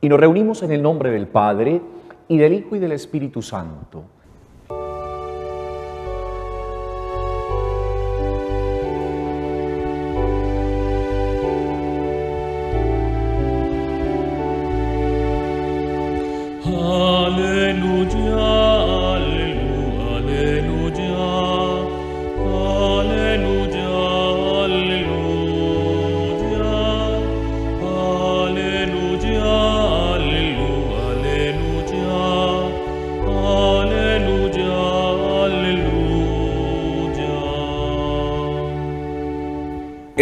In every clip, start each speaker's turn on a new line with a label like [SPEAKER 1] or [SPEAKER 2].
[SPEAKER 1] Y nos reunimos en el nombre del Padre, y del Hijo y del Espíritu Santo.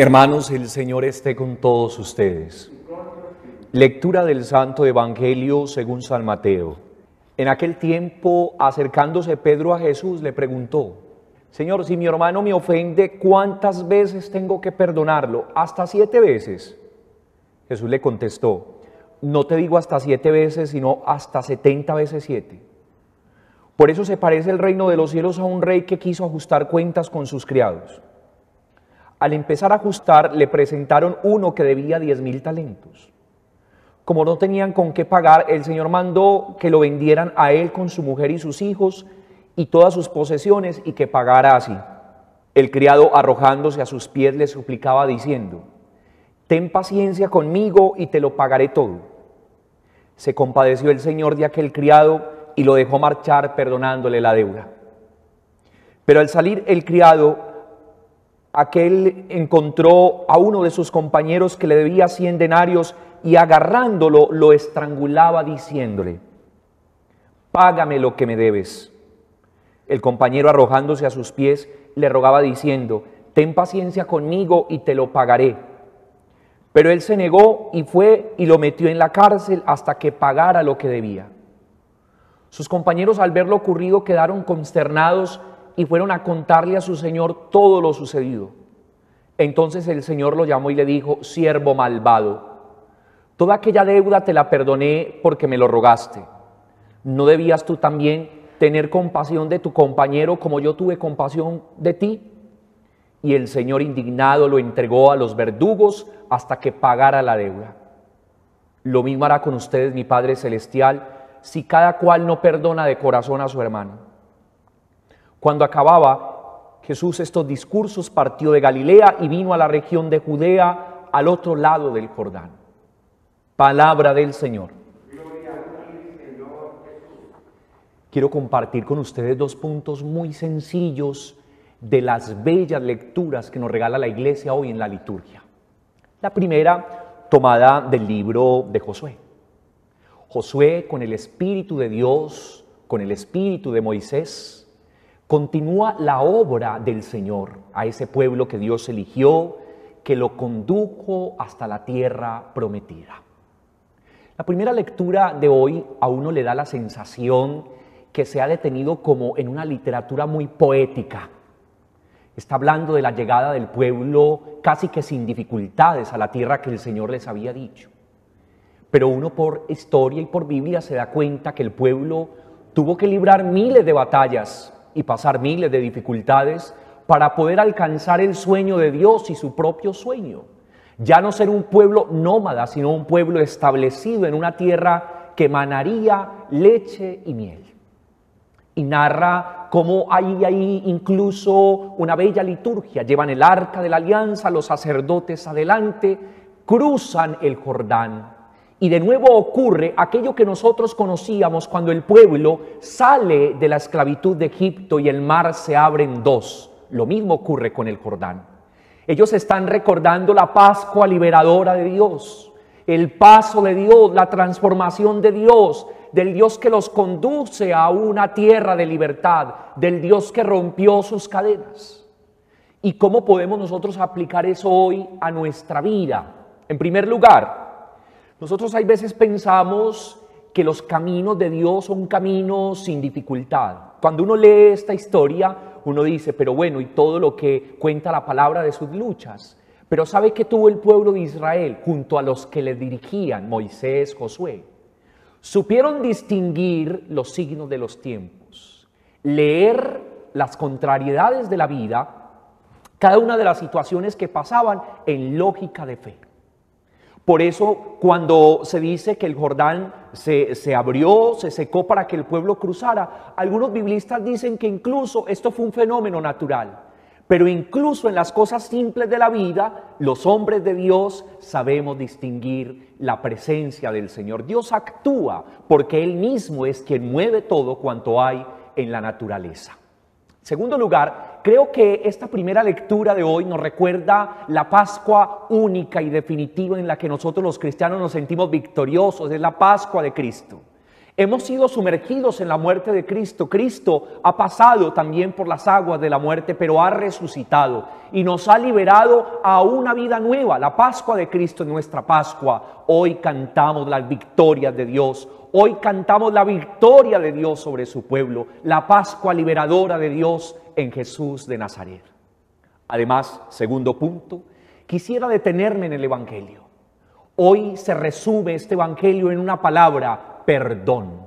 [SPEAKER 1] Hermanos, el Señor esté con todos ustedes. Lectura del Santo Evangelio según San Mateo. En aquel tiempo, acercándose Pedro a Jesús, le preguntó, Señor, si mi hermano me ofende, ¿cuántas veces tengo que perdonarlo? ¿Hasta siete veces? Jesús le contestó, no te digo hasta siete veces, sino hasta setenta veces siete. Por eso se parece el reino de los cielos a un rey que quiso ajustar cuentas con sus criados. Al empezar a ajustar, le presentaron uno que debía diez mil talentos. Como no tenían con qué pagar, el Señor mandó que lo vendieran a él con su mujer y sus hijos y todas sus posesiones y que pagara así. El criado, arrojándose a sus pies, le suplicaba diciendo, Ten paciencia conmigo y te lo pagaré todo. Se compadeció el Señor de aquel criado y lo dejó marchar perdonándole la deuda. Pero al salir el criado aquel encontró a uno de sus compañeros que le debía cien denarios y agarrándolo lo estrangulaba diciéndole, págame lo que me debes. El compañero arrojándose a sus pies le rogaba diciendo, ten paciencia conmigo y te lo pagaré. Pero él se negó y fue y lo metió en la cárcel hasta que pagara lo que debía. Sus compañeros al ver lo ocurrido quedaron consternados y fueron a contarle a su señor todo lo sucedido. Entonces el Señor lo llamó y le dijo, siervo malvado, toda aquella deuda te la perdoné porque me lo rogaste. ¿No debías tú también tener compasión de tu compañero como yo tuve compasión de ti? Y el Señor indignado lo entregó a los verdugos hasta que pagara la deuda. Lo mismo hará con ustedes mi Padre Celestial si cada cual no perdona de corazón a su hermano. Cuando acababa Jesús estos discursos, partió de Galilea y vino a la región de Judea, al otro lado del Jordán. Palabra del Señor. Quiero compartir con ustedes dos puntos muy sencillos de las bellas lecturas que nos regala la iglesia hoy en la liturgia. La primera, tomada del libro de Josué. Josué con el Espíritu de Dios, con el Espíritu de Moisés, continúa la obra del Señor a ese pueblo que Dios eligió, que lo condujo hasta la tierra prometida. La primera lectura de hoy a uno le da la sensación que se ha detenido como en una literatura muy poética. Está hablando de la llegada del pueblo casi que sin dificultades a la tierra que el Señor les había dicho. Pero uno por historia y por Biblia se da cuenta que el pueblo tuvo que librar miles de batallas y pasar miles de dificultades para poder alcanzar el sueño de Dios y su propio sueño. Ya no ser un pueblo nómada, sino un pueblo establecido en una tierra que manaría leche y miel. Y narra cómo hay ahí incluso una bella liturgia. Llevan el arca de la alianza, los sacerdotes adelante, cruzan el Jordán y de nuevo ocurre aquello que nosotros conocíamos cuando el pueblo sale de la esclavitud de Egipto y el mar se abre en dos. Lo mismo ocurre con el Jordán. Ellos están recordando la Pascua liberadora de Dios, el paso de Dios, la transformación de Dios, del Dios que los conduce a una tierra de libertad, del Dios que rompió sus cadenas. ¿Y cómo podemos nosotros aplicar eso hoy a nuestra vida? En primer lugar, nosotros hay veces pensamos que los caminos de Dios son caminos sin dificultad. Cuando uno lee esta historia, uno dice, pero bueno, y todo lo que cuenta la palabra de sus luchas. Pero ¿sabe qué tuvo el pueblo de Israel junto a los que le dirigían, Moisés, Josué? Supieron distinguir los signos de los tiempos, leer las contrariedades de la vida, cada una de las situaciones que pasaban en lógica de fe. Por eso cuando se dice que el Jordán se, se, abrió, se secó para que el pueblo cruzara, algunos biblistas dicen que incluso esto fue un fenómeno natural. Pero incluso en las cosas simples de la vida, los hombres de Dios sabemos distinguir la presencia del Señor. Dios actúa porque Él mismo es quien mueve todo cuanto hay en la naturaleza. Segundo lugar, creo que esta primera lectura de hoy nos recuerda la Pascua única y definitiva en la que nosotros los cristianos nos sentimos victoriosos, es la Pascua de Cristo. Hemos sido sumergidos en la muerte de Cristo. Cristo ha pasado también por las aguas de la muerte, pero ha resucitado y nos ha liberado a una vida nueva. La Pascua de Cristo es nuestra Pascua. Hoy cantamos las victorias de Dios. Hoy cantamos la victoria de Dios sobre su pueblo, la Pascua liberadora de Dios en Jesús de Nazaret. Además, segundo punto, quisiera detenerme en el Evangelio. Hoy se resume este Evangelio en una palabra, perdón.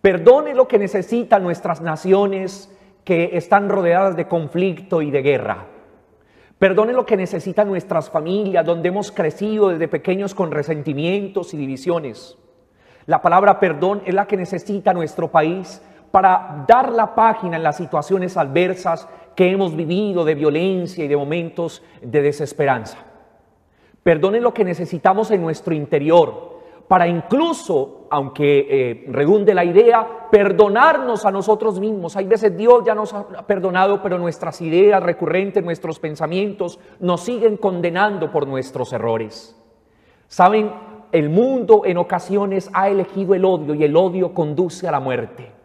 [SPEAKER 1] Perdón es lo que necesitan nuestras naciones que están rodeadas de conflicto y de guerra. Perdón es lo que necesitan nuestras familias donde hemos crecido desde pequeños con resentimientos y divisiones. La palabra perdón es la que necesita nuestro país para dar la página en las situaciones adversas que hemos vivido de violencia y de momentos de desesperanza. Perdón es lo que necesitamos en nuestro interior para incluso, aunque eh, redunde la idea, perdonarnos a nosotros mismos. Hay veces Dios ya nos ha perdonado, pero nuestras ideas recurrentes, nuestros pensamientos nos siguen condenando por nuestros errores. Saben, el mundo en ocasiones ha elegido el odio y el odio conduce a la muerte.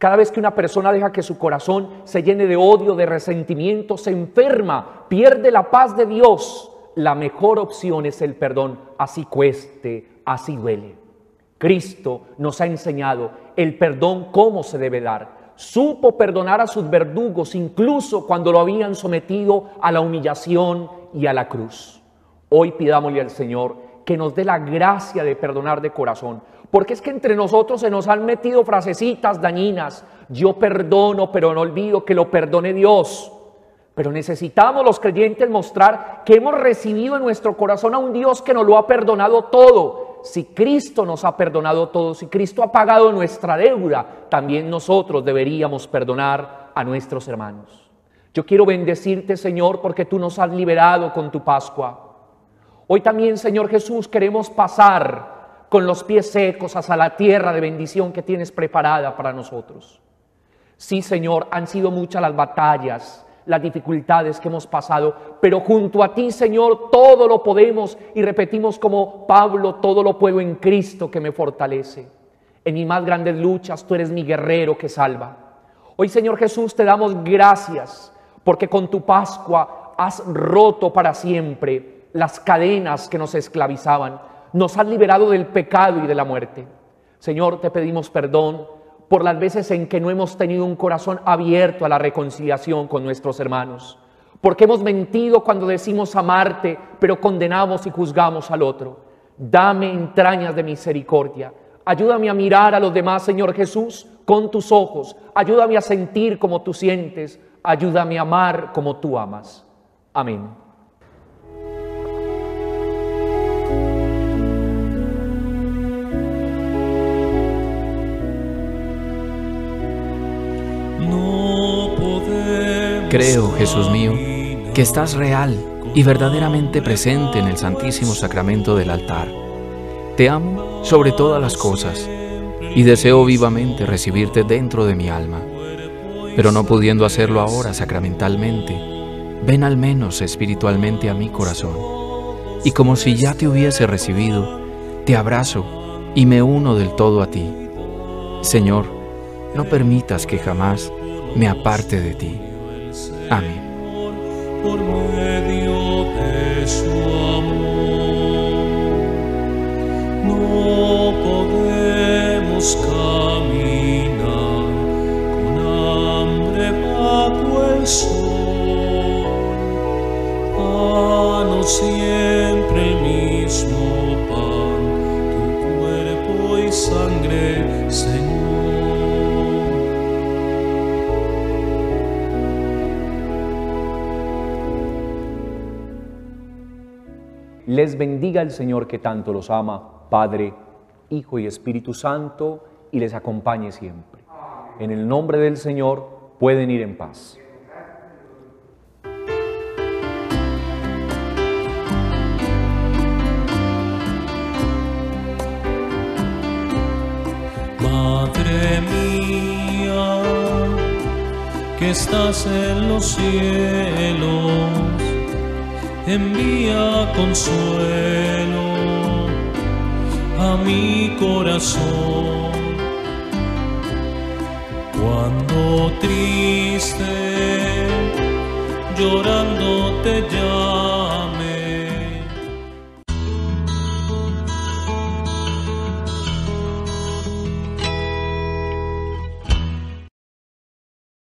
[SPEAKER 1] Cada vez que una persona deja que su corazón se llene de odio, de resentimiento, se enferma, pierde la paz de Dios, la mejor opción es el perdón, así cueste, así duele. Cristo nos ha enseñado el perdón cómo se debe dar. Supo perdonar a sus verdugos incluso cuando lo habían sometido a la humillación y a la cruz. Hoy pidámosle al Señor que nos dé la gracia de perdonar de corazón, porque es que entre nosotros se nos han metido frasecitas dañinas. Yo perdono, pero no olvido que lo perdone Dios. Pero necesitamos los creyentes mostrar que hemos recibido en nuestro corazón a un Dios que nos lo ha perdonado todo si Cristo nos ha perdonado todo, si Cristo ha pagado nuestra deuda, también nosotros deberíamos perdonar a nuestros hermanos. Yo quiero bendecirte, Señor, porque tú nos has liberado con tu Pascua. Hoy también, Señor Jesús, queremos pasar con los pies secos hasta la tierra de bendición que tienes preparada para nosotros. Sí, Señor, han sido muchas las batallas, las dificultades que hemos pasado, pero junto a ti, Señor, todo lo podemos y repetimos como Pablo, todo lo puedo en Cristo que me fortalece. En mis más grandes luchas, tú eres mi guerrero que salva. Hoy, Señor Jesús, te damos gracias porque con tu Pascua has roto para siempre las cadenas que nos esclavizaban, nos has liberado del pecado y de la muerte. Señor, te pedimos perdón por las veces en que no hemos tenido un corazón abierto a la reconciliación con nuestros hermanos, porque hemos mentido cuando decimos amarte, pero condenamos y juzgamos al otro. Dame entrañas de misericordia. Ayúdame a mirar a los demás, Señor Jesús, con tus ojos. Ayúdame a sentir como tú sientes. Ayúdame a amar como tú amas. Amén.
[SPEAKER 2] Creo, Jesús mío, que estás real y verdaderamente presente en el Santísimo Sacramento del altar. Te amo sobre todas las cosas y deseo vivamente recibirte dentro de mi alma. Pero no pudiendo hacerlo ahora sacramentalmente, ven al menos espiritualmente a mi corazón. Y como si ya te hubiese recibido, te abrazo y me uno del todo a ti. Señor, no permitas que jamás me aparte de ti. Amén.
[SPEAKER 3] Por medio de su amor, no podemos caminar
[SPEAKER 1] les bendiga el Señor que tanto los ama, Padre, Hijo y Espíritu Santo, y les acompañe siempre. En el nombre del Señor pueden ir en paz.
[SPEAKER 3] Madre mía, que estás en los cielos, envía consuelo a mi corazón. Cuando triste, llorando te llamo